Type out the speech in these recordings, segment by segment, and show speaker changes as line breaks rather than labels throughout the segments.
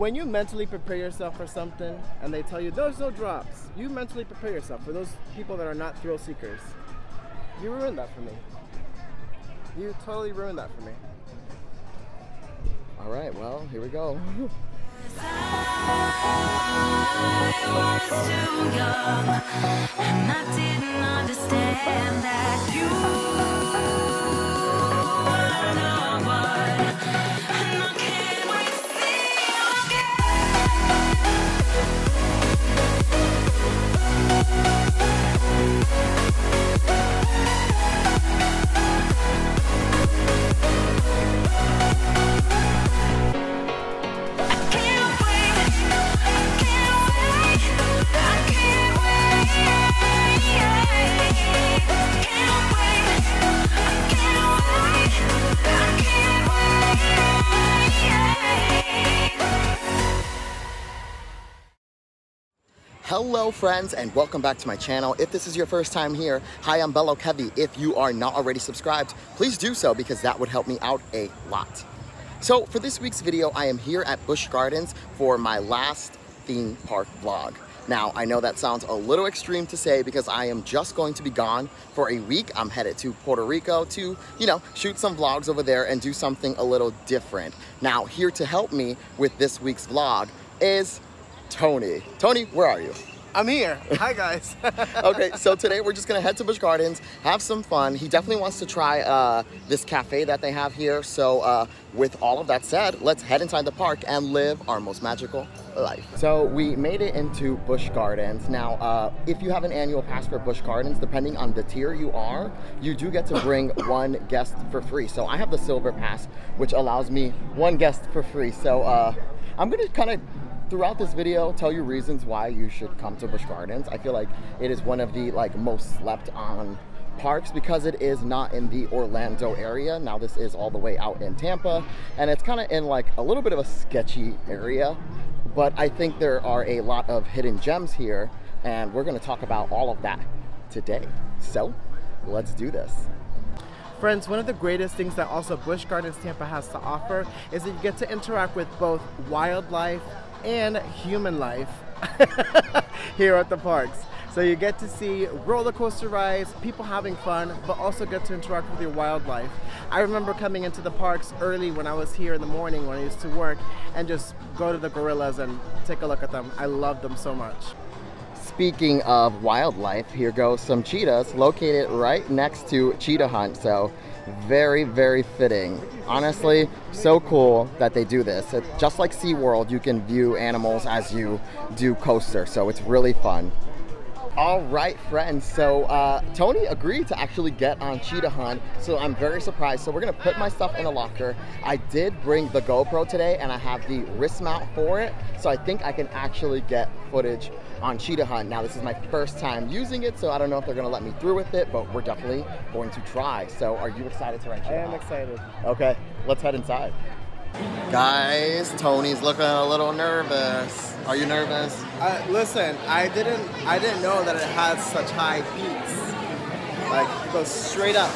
when you mentally prepare yourself for something and they tell you there's no drops, you mentally prepare yourself for those people that are not thrill seekers. You ruined that for me. You totally ruined that for me.
All right, well, here we go. friends and welcome back to my channel. If this is your first time here, hi I'm Bello Kevy. If you are not already subscribed, please do so because that would help me out a lot. So for this week's video, I am here at Busch Gardens for my last theme park vlog. Now, I know that sounds a little extreme to say because I am just going to be gone for a week. I'm headed to Puerto Rico to, you know, shoot some vlogs over there and do something a little different. Now, here to help me with this week's vlog is Tony. Tony, where are you?
I'm here. Hi guys.
okay, so today we're just gonna head to Busch Gardens, have some fun. He definitely wants to try uh, this cafe that they have here. So uh, with all of that said, let's head inside the park and live our most magical life. So we made it into Busch Gardens. Now, uh, if you have an annual pass for Busch Gardens, depending on the tier you are, you do get to bring one guest for free. So I have the silver pass, which allows me one guest for free. So uh, I'm gonna kind of throughout this video tell you reasons why you should come to Busch Gardens. I feel like it is one of the like most slept on parks because it is not in the Orlando area. Now this is all the way out in Tampa and it's kind of in like a little bit of a sketchy area, but I think there are a lot of hidden gems here and we're going to talk about all of that today. So, let's do this.
Friends, one of the greatest things that also Busch Gardens Tampa has to offer is that you get to interact with both wildlife and human life here at the parks. So you get to see roller coaster rides, people having fun, but also get to interact with your wildlife. I remember coming into the parks early when I was here in the morning when I used to work and just go to the gorillas and take a look at them. I love them so much.
Speaking of wildlife, here goes some cheetahs located right next to Cheetah Hunt. So very, very fitting. Honestly, so cool that they do this. It, just like SeaWorld, you can view animals as you do coaster. So it's really fun. All right, friends. So uh, Tony agreed to actually get on Cheetah Hunt, so I'm very surprised. So we're gonna put my stuff in a locker. I did bring the GoPro today, and I have the wrist mount for it, so I think I can actually get footage on Cheetah Hunt. Now, this is my first time using it, so I don't know if they're gonna let me through with it, but we're definitely going to try. So, are you excited to ride Cheetah I
am
Hunt?
excited.
Okay, let's head inside. Guys, Tony's looking a little nervous. Are you nervous?
Uh, listen, I didn't I didn't know that it has such high peaks. Like it goes straight up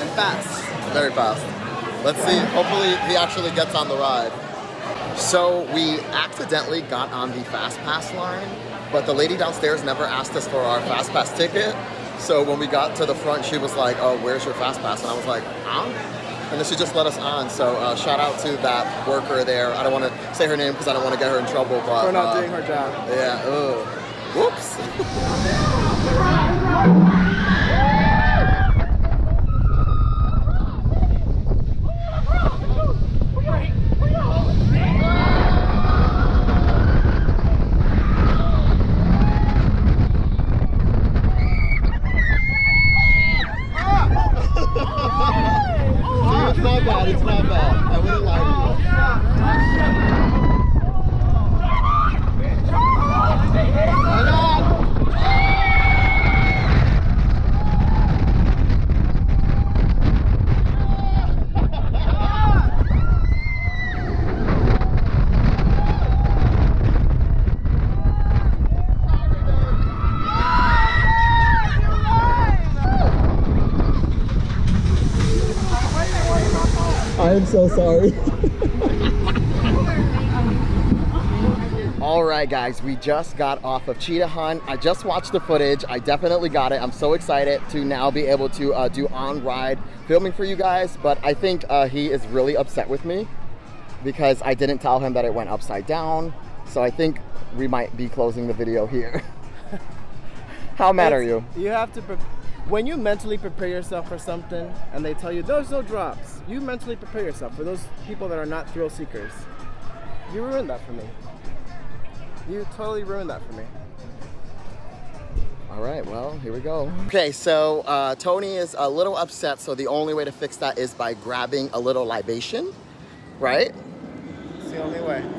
and fast.
Very fast. Let's see. Hopefully, he actually gets on the ride. So we accidentally got on the fast pass line, but the lady downstairs never asked us for our fast pass ticket. So when we got to the front, she was like, "Oh, where's your fast pass?" And I was like, "Huh?" And then she just let us on. So uh, shout out to that worker there. I don't want to say her name because I don't want to get her in trouble. But
For not
uh,
doing her job.
Yeah. Ugh. Whoops. See, it's not bad. It's not bad. I wouldn't lie to you. I am so sorry. right, guys, we just got off of Cheetah Hunt. I just watched the footage. I definitely got it. I'm so excited to now be able to uh, do on ride filming for you guys. But I think uh, he is really upset with me because I didn't tell him that it went upside down. So I think we might be closing the video here. How mad are you?
You have to, pre- when you mentally prepare yourself for something and they tell you there's no drops, you mentally prepare yourself for those people that are not thrill seekers. You ruined that for me. You totally ruined that for me.
All right, well, here we go. Okay, so uh, Tony is a little upset, so the only way to fix that is by grabbing a little libation, right?
It's the only way.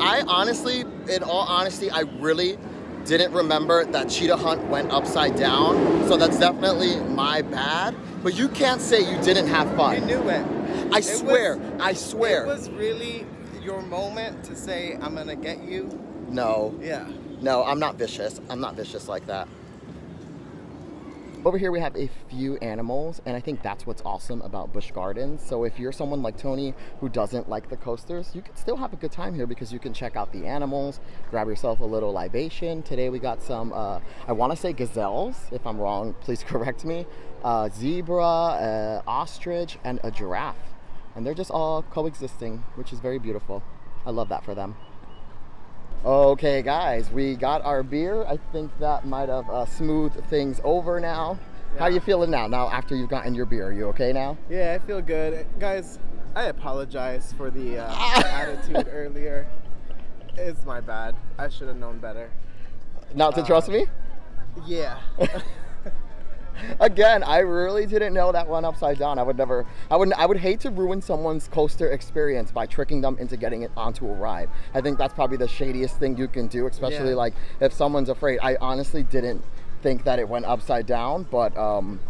I honestly, in all honesty, I really didn't remember that Cheetah Hunt went upside down, so that's definitely my bad. But you can't say you didn't have
You
fun.
knew it.
I
It
swear,
was-
I swear.
It was really your moment to say, I'm gonna get you.
no,
Yeah.
no, I'm not vicious. I'm not vicious like that. Over here we have a few animals, and I think that's what's awesome about Busch Gardens. So if you're someone like Tony who doesn't like the coasters, you can still have a good time here because you can check out the animals, grab yourself a little libation. Today we got some, uh, I want to say gazelles. If I'm wrong, please correct me. Uh, zebra, uh, ostrich, and a giraffe. And they're just all coexisting, which is very beautiful. I love that for them. Okay, guys, we got our beer. I think that might have uh, smoothed things over now. How
Yeah.
you feeling now? Now after you've gotten your beer, are you okay now?
Yeah, I feel good. Guys, I apologize for the uh, attitude earlier. It's my bad. I should have known better.
Not to trust me?
Yeah.
Again, I really didn't know that went upside down. I would never. I would. I would hate to ruin someone's coaster experience by tricking them into getting it onto a ride. I think that's probably the shadiest thing you can do, especially
Yeah.
like if someone's afraid. I honestly didn't think that it went upside down, but um,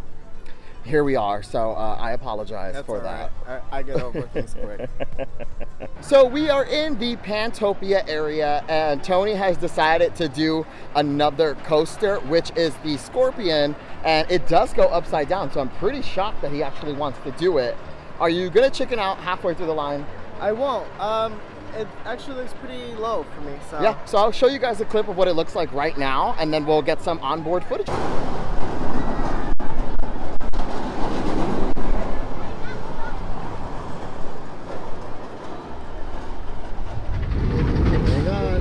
here we are. So uh, I apologize
That's
for that.
right. I, I get over things quick.
So we are in the Pantopia area, and Tony has decided to do another coaster, which is the Scorpion, and it does go upside down. So I'm pretty shocked that he actually wants to do it. Are you gonna chicken out halfway through the line?
I won't. Um, it actually looks pretty low for me. So
Yeah. So I'll show you guys a clip of what it looks like right now, and then we'll get some onboard footage. Hang on.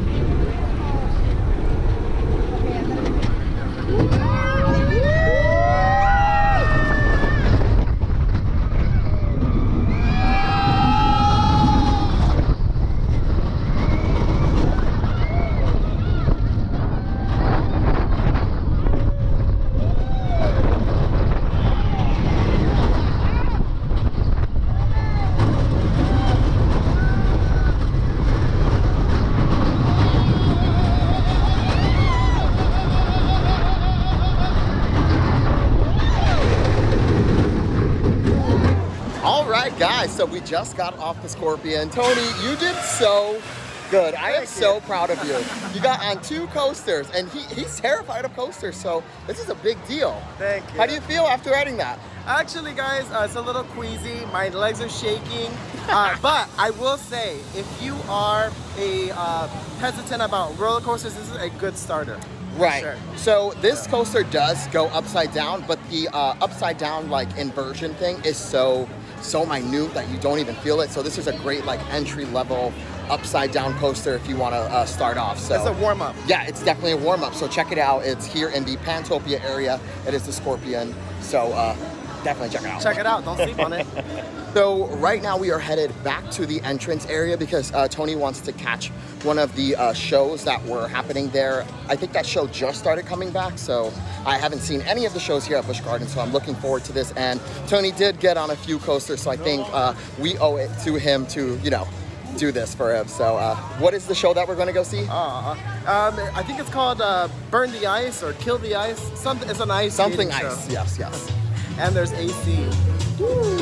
All right, guys. So we just got off the Scorpion. Tony, you did so good. I am so proud of you. You got on two coasters, and he, he's terrified of coasters, so this is a big deal.
Thank you.
How do you feel after riding that?
Actually, guys, uh, it's a little queasy. My legs are shaking. Uh, but I will say, if you are a uh, hesitant about roller coasters, this is a good starter.
Right.
Sure.
So this coaster does go upside down, but the uh, upside down like inversion thing is so so minute that you don't even feel it. So this is a great like entry level upside down coaster if you want to uh, start off. So
It's a warm up.
Yeah, it's definitely a warm up. So check it out. It's here in the Pantopia area. It is the Scorpion. So uh, definitely check it out.
Check it out. Don't sleep on it.
So right now we are headed back to the entrance area because uh, Tony wants to catch one of the uh, shows that were happening there. I think that show just started coming back, so I haven't seen any of the shows here at Busch Gardens, so I'm looking forward to this. And Tony did get on a few coasters, so I think uh, we owe it to him to, you know, do this for him. So uh, what is the show that we're going to go see?
Uh, um, I think it's called uh, Burn the Ice or Kill the Ice. Something. It's an ice.
Something ice.
show.
Yes, yes.
And there's AC.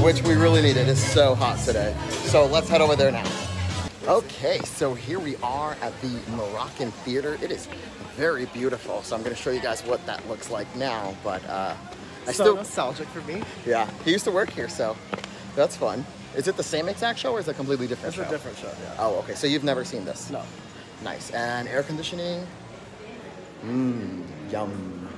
which we really need. It is so hot today. So let's head over there now. Okay, so here we are at the Moroccan Theater. It is very beautiful. So I'm going to show you guys what that looks like now. But uh, I
so
still,
nostalgic for me.
yeah, he used to work here, so that's fun. Is it the same exact show or is it a completely different
It's
show?
a different show. Yeah.
Oh, okay. So you've never seen this?
No.
Nice. And air conditioning. Mmm, yum.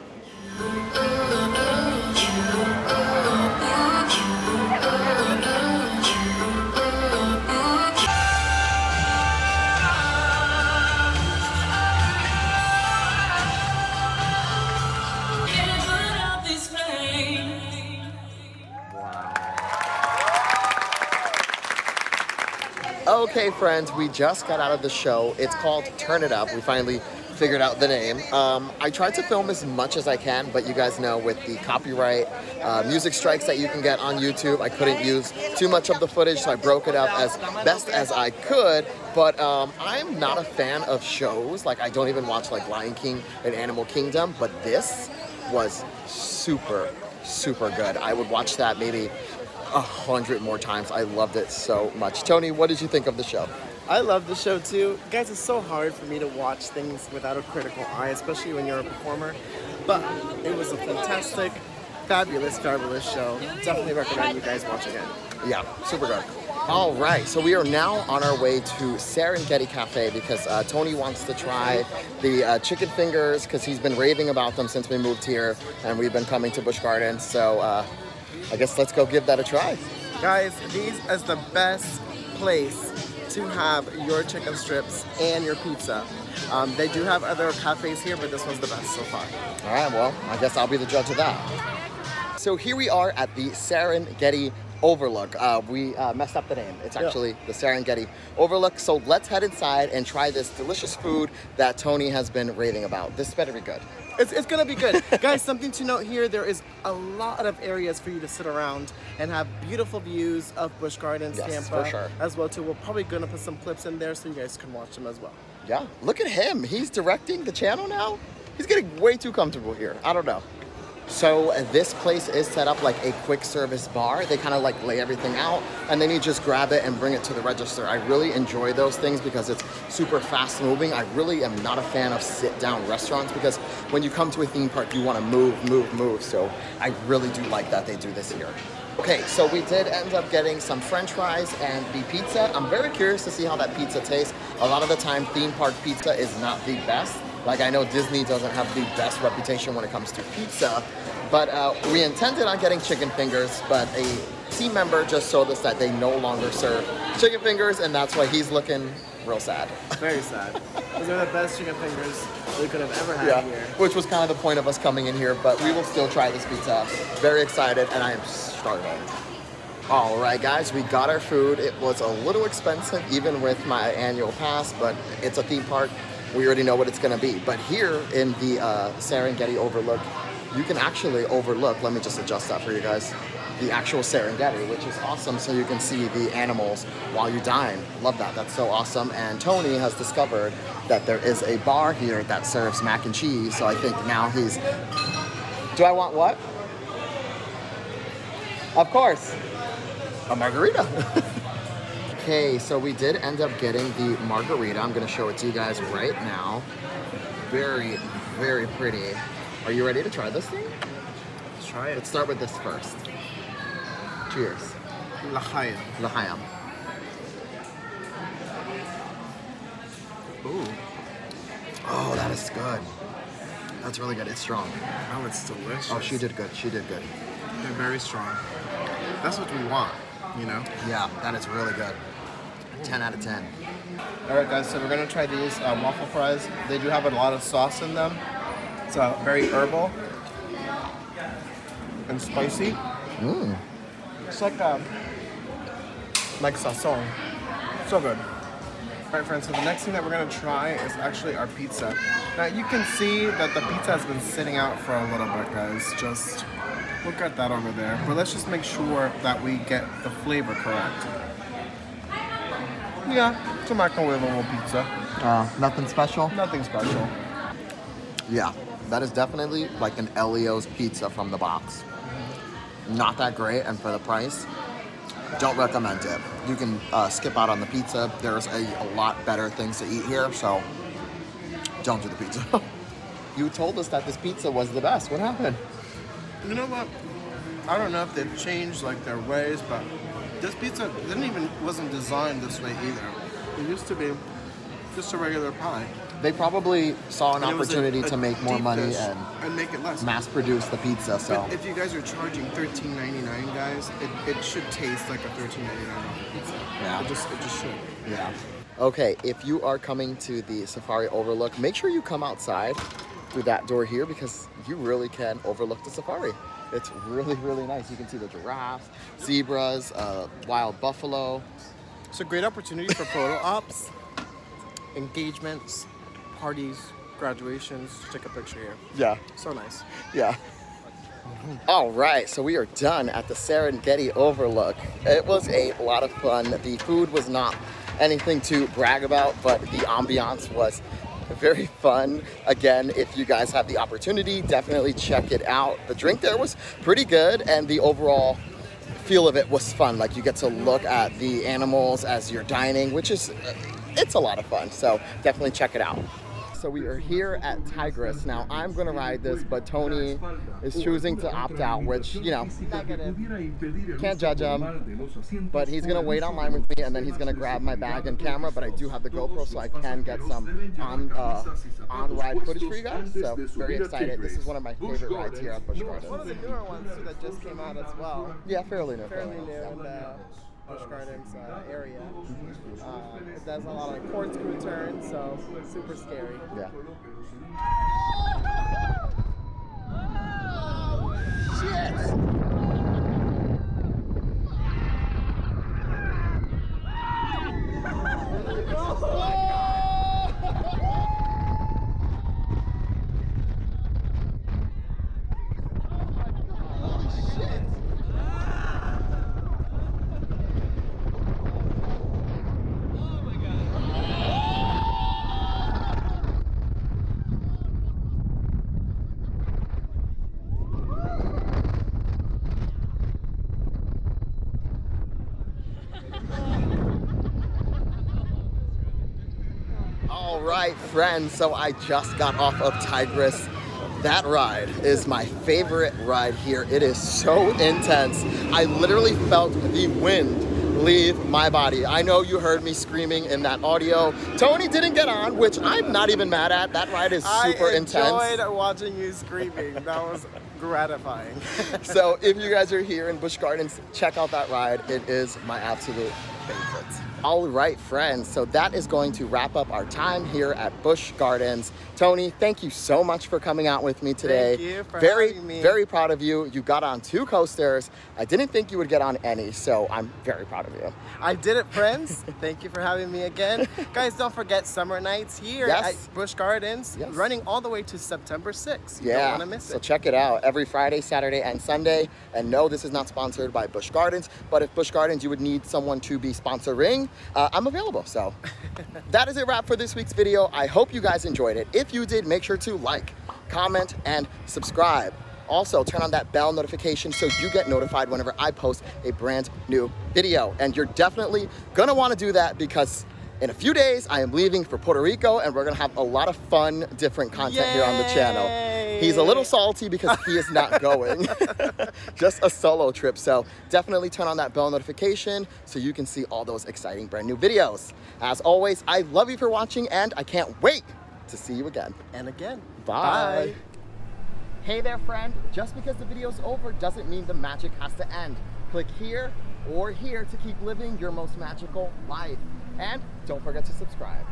Friends, we just got out of the show. It's called Turn It Up. We finally figured out the name. Um, I tried to film as much as I can, but you guys know with the copyright uh, music strikes that you can get on YouTube, I couldn't use too much of the footage, so I broke it up as best as I could. But um, I'm not a fan of shows. Like, I don't even watch like Lion King and Animal Kingdom, but this was super, super good. I would watch that maybe a hundred more times. I loved it so much. Tony, what did you think of the show?
I love the show too. Guys, it's so hard for me to watch things without a critical eye, especially when you're a performer. But it was a fantastic, fabulous, fabulous show. Definitely recommend you guys watch again.
Yeah, super good. All right, so we are now on our way to Serengeti Cafe because uh, Tony wants to try the uh, chicken fingers because he's been raving about them since we moved here and we've been coming to Busch Gardens. So uh, I guess let's go give that a try.
Guys, these is the best place to have your chicken strips and your pizza. Um, they do have other cafes here, but this one's the best so far.
All right, well, I guess I'll be the judge of that. So here we are at the Serengeti Overlook. Uh, we uh, messed up the name. It's
Yeah.
actually the Serengeti Overlook. So let's head inside and try this delicious food that Tony has been raving about. This better be good.
It's, it's gonna be good. Guys, something to note here, there is a lot of areas for you to sit around and have beautiful views of Busch Gardens,
Yes,
Tampa,
for sure.
as well too. We're probably gonna put some clips in there so you guys can watch them as well.
Yeah, look at him. He's directing the channel now. He's getting way too comfortable here. I don't know. So uh, this place is set up like a quick service bar. They kind of like lay everything out and then you just grab it and bring it to the register. I really enjoy those things because it's super fast moving. I really am not a fan of sit down restaurants because when you come to a theme park, you want to move, move, move. So I really do like that they do this here. Okay, so we did end up getting some french fries and the pizza. I'm very curious to see how that pizza tastes. A lot of the time, theme park pizza is not the best. Like I know Disney doesn't have the best reputation when it comes to pizza, but uh, we intended on getting chicken fingers, but a team member just showed us that they no longer serve chicken fingers, and that's why he's looking real sad.
Very sad. Those are the best chicken fingers we could have ever had here.
which was kind of the point of us coming in here, but we will still try this pizza. Very excited, and I am starving. All right, guys, we got our food. It was a little expensive, even with my annual pass, but it's a theme park. We already know what it's gonna be. But here in the uh, Serengeti Overlook, you can actually overlook, let me just adjust that for you guys, the actual Serengeti, which is awesome so you can see the animals while you dine. Love that, that's so awesome. And Tony has discovered that there is a bar here that serves mac and cheese, so I think now he's, do I want what? Of course, a margarita. okay, so we did end up getting the margarita. I'm gonna show it to you guys right now. Very, very pretty. Are you ready to try this thing?
Let's try it.
Let's start with this first. Cheers.
L'chaim.
L'chaim. Ooh. Oh, that is good. That's really good. It's strong.
Oh, it's delicious.
Oh, she did good. She did good.
They're very strong. That's what we want, you know?
Yeah, that is really good. 10 out of 10.
All right, guys, so we're gonna try these uh, waffle fries. They do have a lot of sauce in them. It's uh, very herbal and spicy.
Mmm.
It's like um, like sazon. So good. All right, friends. So the next thing that we're gonna try is actually our pizza. Now you can see that the pizza has been sitting out for a little bit, guys. Just look at that over there. But let's just make sure that we get the flavor correct. Yeah, it's a microwavable pizza.
Uh, nothing special?
Nothing special.
Yeah, that is definitely like an Ellio's pizza from the box. Not that great, and for the price, don't recommend it. You can uh, skip out on the pizza. There's a, a lot better things to eat here, so don't do the pizza. you told us that this pizza was the best. What happened?
You know what? I don't know if they've changed like their ways, but this pizza didn't even wasn't designed this way either. It used to be just a regular pie.
They probably saw an
was a-
opportunity
a
to make more money and
and make it less.
mass produce the pizza. So
But if you guys are charging thirteen ninety nine, guys, it, it should taste like a thirteen ninety nine pizza.
Yeah.
It just it just should.
Yeah. Okay, if you are coming to the Safari Overlook, make sure you come outside through that door here because you really can overlook the safari. It's really, really nice. You can see the giraffes, zebras, uh, wild buffalo.
It's a great opportunity for photo ops, engagements, parties, graduations. Take a picture here.
Yeah,
So nice.
yeah. All right, so we are done at the Serengeti Overlook. It was a lot of fun. The food was not anything to brag about, but the ambiance was very fun. Again, if you guys have the opportunity, definitely check it out. The drink there was pretty good, and the overall feel of it was fun. Like you get to look at the animals as you're dining, which is uh, it's a lot of fun. So definitely check it out. So we are here at Tigris. Now I'm gonna ride this, but Tony is choosing to opt out, which you know, negative. Can't judge him. But he's gonna wait online with me, and then he's gonna grab my bag and camera. But I do have the GoPro, so I can get some on uh, on ride footage for you guys. So very excited. This is one of my favorite rides here at Busch
One of
Gardens.
the newer ones that just came out as well.
Yeah, fairly new.
Fairly new in the Busch Gardens uh, area. Uh, it does a lot of corkscrew turns, so super scary.
Yeah. All right, friends. So I just got off of Tigris. That ride is my favorite ride here. It is so intense. I literally felt the wind leave my body. I know you heard me screaming in that audio. Tony didn't get on, which I'm not even mad at. That ride is super intense.
I
intense.
enjoyed watching you screaming. That was gratifying.
so if you guys are here in Busch Gardens, check out that ride. It is my absolute favorite. All right, friends. So that is going to wrap up our time here at Busch Gardens. Tony, thank you so much for coming out with me today.
Thank you for
very,
having me.
very proud of you. You got on two coasters. I didn't think you would get on any, so I'm very proud of you.
I did it, friends. Thank you for having me again. Guys, don't forget Summer Nights here
Yes.
at Busch Gardens,
Yes.
running all the way to September 6th. You
Yeah,
don't want to miss
so
it.
check it out every Friday, Saturday, and Sunday. And no, this is not sponsored by Busch Gardens, but if Busch Gardens, you would need someone to be sponsoring, uh, I'm available. So that is a wrap for this week's video. I hope you guys enjoyed it. If you did, make sure to like, comment, and subscribe. Also, turn on that bell notification so you get notified whenever I post a brand new video. And you're definitely gonna wanna do that because in a few days, I am leaving for Puerto Rico and we're gonna have a lot of fun, different content here on the channel. He's a little salty because he is not going. Just a solo trip. So definitely turn on that bell notification so you can see all those exciting brand new videos. As always, I love you for watching and I can't wait to see you again.
And again,
Bye. Hey there, friend. Just because the video's over doesn't mean the magic has to end. Click here or here to keep living your most magical life. And don't forget to subscribe.